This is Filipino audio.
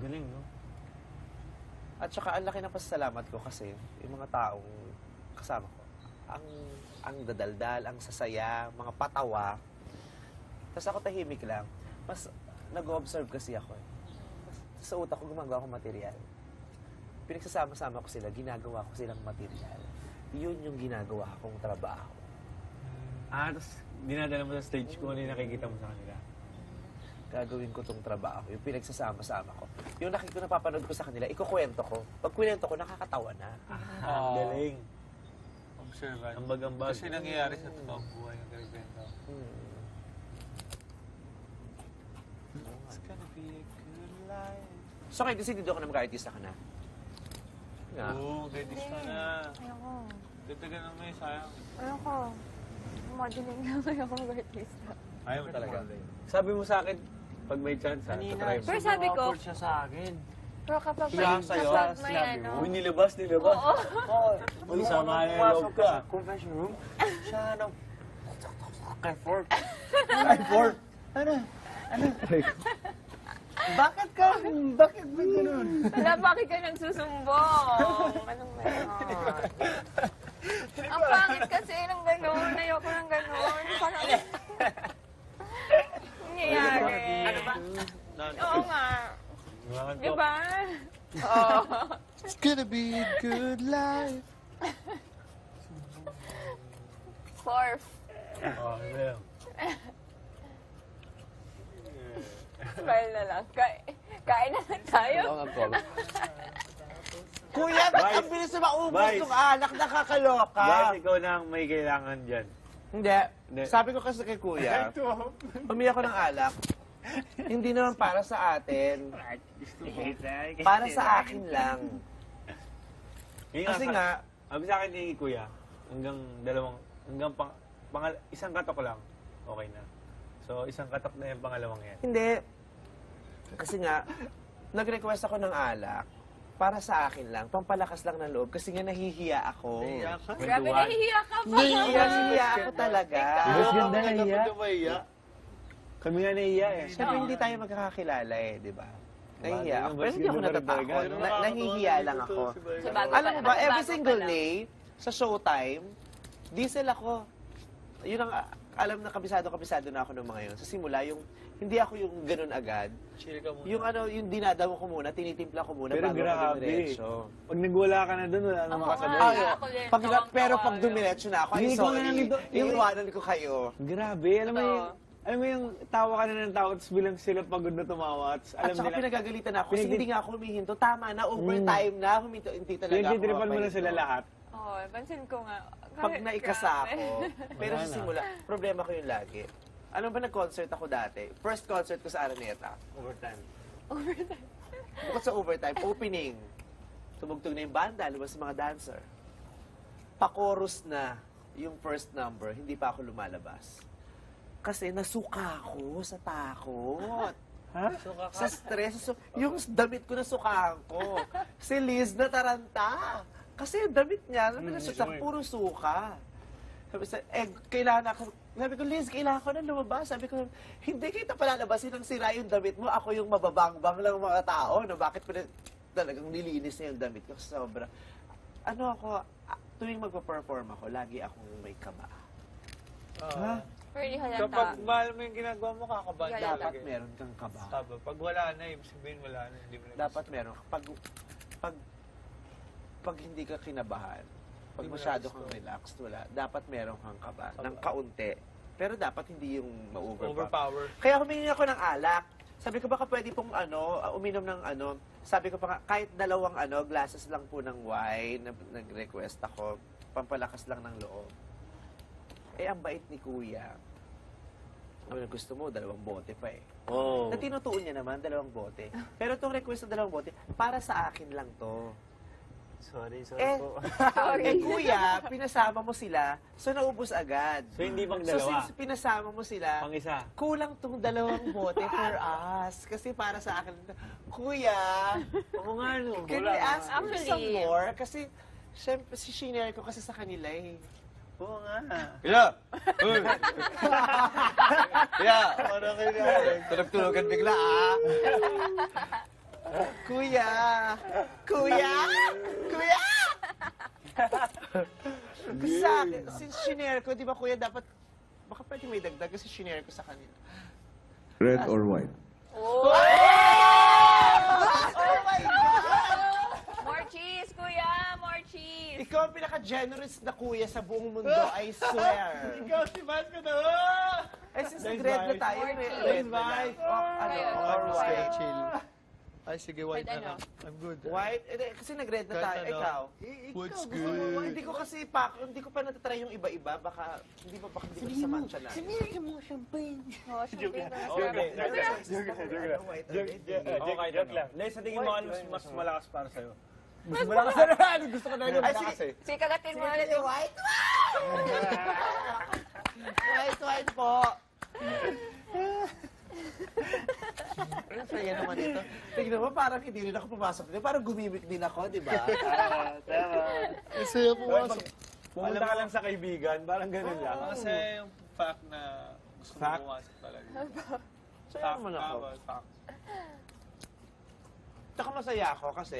Galing, no? At saka ang laki ng pasasalamat ko kasi yung mga taong kasama ko, ang ang dadaldal, ang sasaya, mga patawa. Tapos ako tahimik lang. Mas nag-observe kasi ako. eh. Sa utak ko gumagawa akong material. Pinagsasama-sama ko sila, ginagawa ko silang material. Yun yung ginagawa kong trabaho. Ah, tapos dinadala mo sa stage kung ano yung nakikita mo sa kanila. Gagawin ko tong trabaho. Yung pinagsasama-sama ko. Yung nakikita napapanood ko sa kanila, ikukwento ko. Pag kwento ko, nakakatawa na. Ang galing. Observant. Ambag-ambag. Kasi nangyayari sa totoong buhay yung ganito. Hmm. It's gonna be a good life. So, kaya decidido ako na mag-artista ka na. Nga. Oo, gadis ka na. Ayoko. Dagdagan naman yung sayang. Ayoko. Modeling lang ayoko mag-artista. Ayaw mo Talaga. Sabi mo sa akin, pag may chance, ha, Kanina, try mo. Pero sabi ko- siya sa akin. Pero kapag, Siya sa'yo, kapag may sinabi ano, Uy, nilabas, nilabas. oo. Oo. Uy, sama na yung loob ka. sa confession room, siya ano, kay Ford. Ay, Ford! Ano? Ano? Bakit ka? Bakit ba ganun? Wala, bakit ka nagsusumbong? Anong meron? Ang pangit kasi ng gano'n. Ayoko ng gano'n. Parang... Nangyayari. Ano ba? Oo nga. Bakit Di po? ba? Oo. It's gonna be a good life. Fourth. Oh, yun? Smile na lang. Kain, kain na lang tayo. Kuya, ba't ang bilis na maubos Vice. ng alak? Nakakaloka. Bakit ikaw na ang may kailangan dyan? Hindi. Hindi. Sabi ko kasi kay Kuya, umiyak ko ng alak. Hindi naman para sa atin. Para sa akin lang. Yun Kasi nga, Sabi sa akin ni Kuya, hanggang dalawang, hanggang pang, pangal, isang katok lang, okay na. So, isang katok na yung pangalawang yan. hindi. Kasi nga, nag-request ako ng alak para sa akin lang, pampalakas lang ng loob kasi nga nahihiya ako. Grabe, nahihiya ka pa. Nahihiya, nahihiya ako talaga. Mas ganda na Dapat iya. dumaya. Kami nga naiya eh. Siyempre, hindi tayo magkakakilala eh, di ba? Nahihiya ako. Pero hindi ako natatakot. Na- nahihiya lang ako. Sa bago Alam mo ba, every single day, sa showtime, diesel ako. Yun ang, ah, alam na kabisado-kabisado na ako ng mga yun. Sa simula, yung, hindi ako yung ganun agad. Chill ka muna. Yung ano, yung dinadamo ko muna, tinitimpla ko muna Pero bago grabe. ako dumiretso. Pag nagwala ka na doon, wala nga. Ay, ako din, pag, pero pag yun. dumiretso na ako, ko sorry, nang iiwanan ko kayo. Grabe, alam mo yung, alam mo yung tawa ka na ng tawa, tapos bilang sila pagod na tumawa, tapos At alam saka nila, pinagagalitan ako kasi Pinagdi- hindi nga ako humihinto. Tama na, overtime na, huminto, hindi talaga ako pinagtitripan mo na mapahinto. sila lahat. Oo, pansin ko nga. Pag Grabe. naikasa ako, pero Wala sa na. simula, problema ko yung lagi. Ano ba nag-concert ako dati? First concert ko sa Araneta. Overtime. Overtime. Bukod sa overtime, opening. Tumugtog na yung banda, lumabas sa mga dancer. Pa-chorus na yung first number, hindi pa ako lumalabas. Kasi nasuka ako sa takot. Ha? Sa stress. So, yung damit ko nasukaan ko. Si Liz na taranta. Kasi yung damit niya, sabi na sa puro suka. Sabi sa, eh, kailangan ako, sabi ko, Liz, kailangan ko na lumabas. Sabi ko, hindi kita palalabasin ng sira yung damit mo. Ako yung mababangbang lang mga tao. No? Bakit pa na- talagang nilinis na yung damit ko? Sobra. Ano ako, tuwing magpa-perform ako, lagi akong may kaba. Ha? Di halata. Kapag mahal mo yung ginagawa mo, kakabahan Hindi ka Dapat talaga. meron kang kaba. Tama. Pag wala na, ibig sabihin wala na. Hindi mo na Dapat meron. Pag, pag, pag hindi ka kinabahan, pag Hindi mo masyado kang gusto. relaxed, wala. Dapat meron kang kaba. Kaba. Ng kaunti. Pero dapat hindi yung ma-overpower. overpower. Kaya humingi ako ng alak. Sabi ko baka pwede pong ano, uh, uminom ng ano. Sabi ko pa nga, kahit dalawang ano, glasses lang po ng wine, na, nag-request ako. Pampalakas lang ng loob. Eh, ang bait ni Kuya. Ano gusto mo, dalawang bote pa eh. Oh. Na tinutuon niya naman, dalawang bote. Pero itong request na dalawang bote, para sa akin lang to. Sorry, sorry Eh, po. eh kuya, pinasama mo sila, so naubos agad. So, hindi pang So dalawa. since pinasama mo sila, Pang isa. kulang tong dalawang bote for us. Kasi para sa akin, kuya, Oo nga, no. can we ask for Actually- some more? Kasi, syempre, si shinare ko kasi sa kanila eh. Oo nga. Kaya! Uy! Ano kayo na? Tulog-tulogan bigla ah! Kuya! Kuya! Kuya! Kasi sa akin, since shinare ko, di ba kuya, dapat, baka pwede may dagdag kasi shinare ko sa kanila. Red or white? Oh! Oh my God! More cheese, kuya! More cheese! Ikaw ang pinaka-generous na kuya sa buong mundo, I swear. Ikaw si Vasco na! Ay, since nag-red na tayo, More red, cheese. red na lang. Oh, ano, Ayun. or Stay white. chill. Ay, sige, white na ano. lang. I'm good. White? Eh, kasi nag-red na Kahit tayo. ano. Ikaw? What's Gusto mo, good? hindi ko kasi pa, hindi ko pa natatry yung iba-iba. Baka, hindi ba baka hindi ko sa mancha na. Oh, champagne na Okay, masarap. joke lang, joke lang, joke lang. White and Joke, joke, okay, joke lang. Hindi, sa tingin mo, ano mas, mas malakas para sa'yo? Mas malakas na ano, gusto ko na yung Ay, malakas eh. Sige, kagatin mo ulit. Sige, white. white, white po. Ang saya naman ito. Tignan mo, parang hindi rin ako pumasok dito. Parang gumimik din ako, di ba? Kasi pumasok. Pumunta ka lang sa kaibigan, parang ganun lang. Kasi yung fact na gusto mo Fact? pumasok talaga. Saya naman ako. Fact. Tsaka masaya ako kasi